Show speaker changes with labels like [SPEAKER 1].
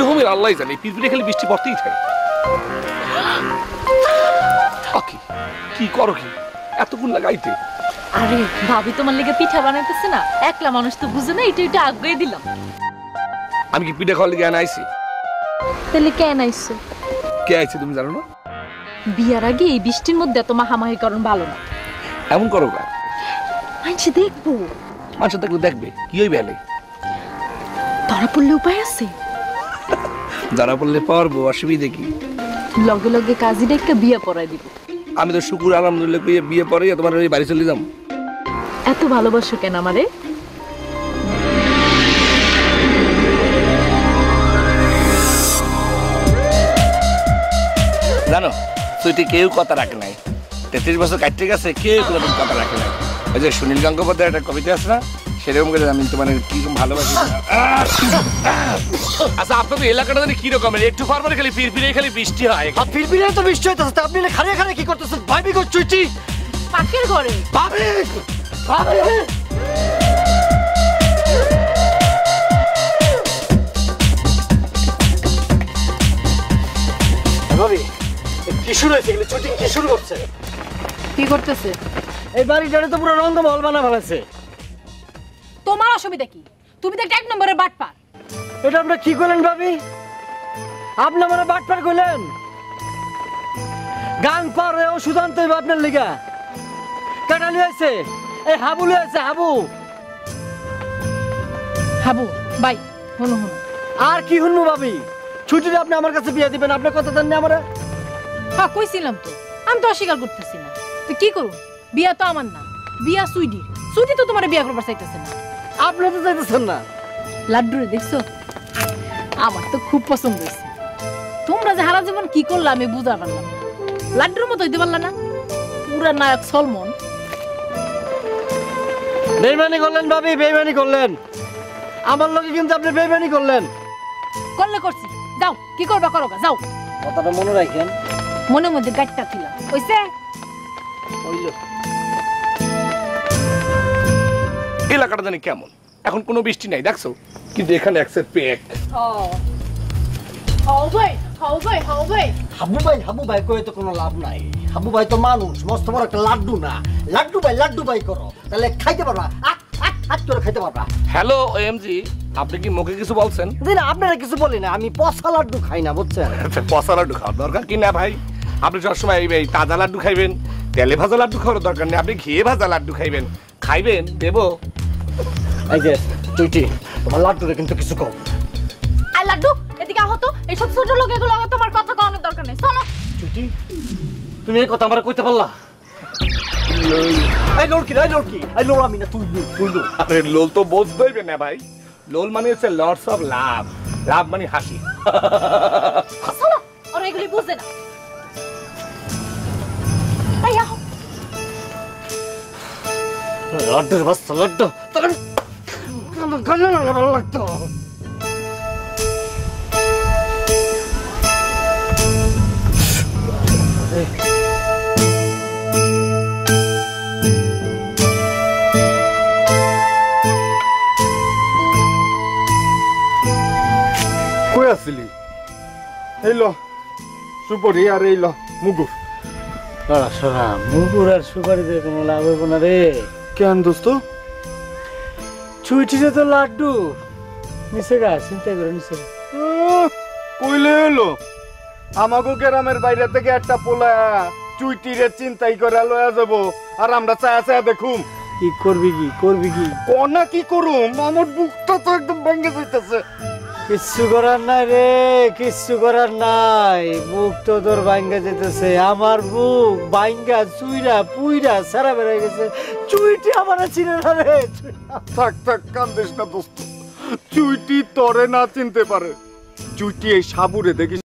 [SPEAKER 1] রকমের আল্লাহ জানে পিরপিরে খালি বৃষ্টি পড়তেই থাকে। আকি কি করো কি? এতক্ষণ লাগাইতে।
[SPEAKER 2] আরে ভাবি তোমার লেগে পিঠা বানাইতেছে না? একলা মানুষ তো বুঝে না এটা এটা দিলাম।
[SPEAKER 1] আমি কি পিঠে খাওয়ার লেগে আইসি
[SPEAKER 2] তাহলে কেন আইসো
[SPEAKER 1] কে আইছে তুমি জানো না?
[SPEAKER 2] বিয়ার আগে এই বৃষ্টির মধ্যে এত মাহামাহি করণ ভালো না।
[SPEAKER 1] এমন করো গা।
[SPEAKER 2] আনছি দেখব।
[SPEAKER 1] মানুষ দেখলে দেখবে কি হইবে এলে?
[SPEAKER 2] ধরা পড়লে উপায় আছে?
[SPEAKER 1] যারা বললে পারব অসুবিধে কি?
[SPEAKER 2] লগে লগে কাজী ডাইকা বিয়া পড়াই দিব।
[SPEAKER 1] আমি তো শুকুর আলহামদুলিল্লাহ কইয়ে বিয়ে পরে তোমার ওই বাড়ি চলে যাম।
[SPEAKER 2] এত ভালোবাসো কেন আমারে?
[SPEAKER 1] জানো তুই কেউ কথা রাখে নাই। তেত্রিশ বছর কাটতে গেছে কেউ কোনো কথা রাখে নাই। ওই যে সুনীল গঙ্গোপাধ্যায় একটা কবিতা আছে না? সেরকম করে আমি তোমার কীরকম ভালোবাসি? আচ্ছা আপনাদের এলাকাটা জানি কি রকমের? একটু পর খালি ফির ফিরে খালি বৃষ্টি হয়।
[SPEAKER 3] আর ফিরফিরে তো বৃষ্টি হইতেছে তা আপনি খারে খারে কি করতেছেন? ভাবি গো চুইটি
[SPEAKER 2] পাকের ঘরে।
[SPEAKER 3] ভাবি! ভাবি! ভাবি কি শুরু হয়েছে? এগুলো চুটি কি শুরু করছে?
[SPEAKER 2] কি করতেছে?
[SPEAKER 3] এই বাড়ি বাড়িটারে তো পুরো রঙ্গমহল বানা ফেলেছে।
[SPEAKER 2] তোমার অসুবিধা কি? তুমি তো একটা এক নম্বরের বাটপার।
[SPEAKER 3] এটা আপনারা কি করলেন ভাবি? আপনি আমার বাটপার করলেন? গান পার হয়ে ওষুধ আনতে হইবে আপনার লিগা। কাটালি হয়েছে এই হাবু লয়েছে হাবু।
[SPEAKER 2] হাবু বাই হলো হলো
[SPEAKER 3] আর কি শুনব ভাবি? ছুটিতে আপনি আমার কাছে বিয়ে দিবেন আপনার কথা দেন না আমার।
[SPEAKER 2] হ্যাঁ কইছিলাম তো আমি তো অস্বীকার করতেছি না। তো কি করব বিয়া তো আমার না বিয়া সুইডি সুইডি তো তোমার বিয়া করবার চাইতেছে না।
[SPEAKER 3] আপনি তো চাইতেছেন না।
[SPEAKER 2] লাড্ডু দেখছ? আমার তো খুব পছন্দ হয়েছে। তোমরা যে হারা জীবন কি করলে আমি বুঝা পারলাম লাড্ডুর মতো হইতে পারলা না। পুরা নায়ক সলমন।
[SPEAKER 3] বেইমানি করলেন ভাবি বেইমানি করলেন। আমার লোকে কিন্তু আপনি বেইমানি করলেন।
[SPEAKER 2] করলে করছি। যাও কি করবা করো যাও।
[SPEAKER 3] কথাটা মনে রাখেন।
[SPEAKER 2] মনে মধ্যে গাড়িটা ছিল ওইসে
[SPEAKER 3] হইল।
[SPEAKER 1] এলাকাটা জানি কেমন। এখন কোনো বৃষ্টি নাই দেখছ? কিন্তু এখানে একসে পেক।
[SPEAKER 2] হবে হবে হবে
[SPEAKER 3] হাবু ভাই হাবু ভাই কয়ে তো কোনো লাভ নাই। হাবু ভাই তো মানুষ মস্ত বড় একটা লাড্ডু না। লাড্ডু ভাই লাড্ডু ভাই করো তাহলে খাইতে পারবা। আট আট আট করে খাইতে পারবা।
[SPEAKER 1] হ্যালো ওএমজি আপনি কি মুখে কিছু বলছেন?
[SPEAKER 3] দিন আপনারা কিছু বলি না আমি পচা লাড্ডু খাই না বুঝছেন?
[SPEAKER 1] আচ্ছা, পচা লাড্ডু খাওয়ার দরকার কি না ভাই? আপনি সবসময় এই তাজা লাড্ডু খাইবেন তেলে ভাজা লাড্ডু খাওয়ার দরকার নেই আপনি ঘিয়ে ভাজা লাড্ডু খাইবেন। খাইবেন দেবো।
[SPEAKER 3] এই যে তুইটি তোমার লাড্ডুরে কিন্তু কিছু কম
[SPEAKER 2] আর লাড্ডু এদিকে আহো তো। এইসব ছোট লোক এগুলো তোমার কথা কওয়ানোর দরকার নেই। শোনো
[SPEAKER 3] চুটি তুমি এই কথা আমার কইতে পারলা? এই লড়কি এই লড়কি এই লোড় আমি না তুই তুই।
[SPEAKER 1] আরে লোল তো বুঝতেইবে না ভাই। লোল মানে হচ্ছে লর্ডস অফ লাভ। লাভ মানে হাসি।
[SPEAKER 2] শোনো ওরা এগুলি বুঝে না।
[SPEAKER 3] লাড্ডুর বাস্তা লাড্ডু। তখন গালে না ভালো লাগতো।
[SPEAKER 4] কই আসছিলি এই ল সুপরি আর এই ল মুগুর।
[SPEAKER 3] শোনা শোনা মুগুর আর সুপারি দিয়ে কোনো লাভ হইব না রে।
[SPEAKER 4] কেন দোস্ত?
[SPEAKER 3] ছুইটিতে তো লাড্ডু। নিচে গা চিন্তা করে নিচে।
[SPEAKER 4] কইলে হলো? আমাকে গ্রামের বাইরে থেকে একটা পোলা চুইটিরে চিন্তাই করে লয়া যাব। আর আমরা চায়া চায়া দেখুম।
[SPEAKER 3] কি করবি কি? করবি কি?
[SPEAKER 4] কনা কি করুম? আমার বুকটা তো একদম ভেঙে যাইতেছে।
[SPEAKER 3] কিচ্ছু করার নাই রে, কিচ্ছু করার নাই। মুখ তো তোর বাইঙ্গা যেতেছে, আমার মুখ বাইঙ্গা চুইরা পুইরা সারা বেড়ে গেছে। চুইটি আমার চিনে না রে।
[SPEAKER 4] থাক থাক, কান্দিস না দোস্ত। চুইটি তরে না চিনতে পারে। চুইটি এই সাবুরে দেখিস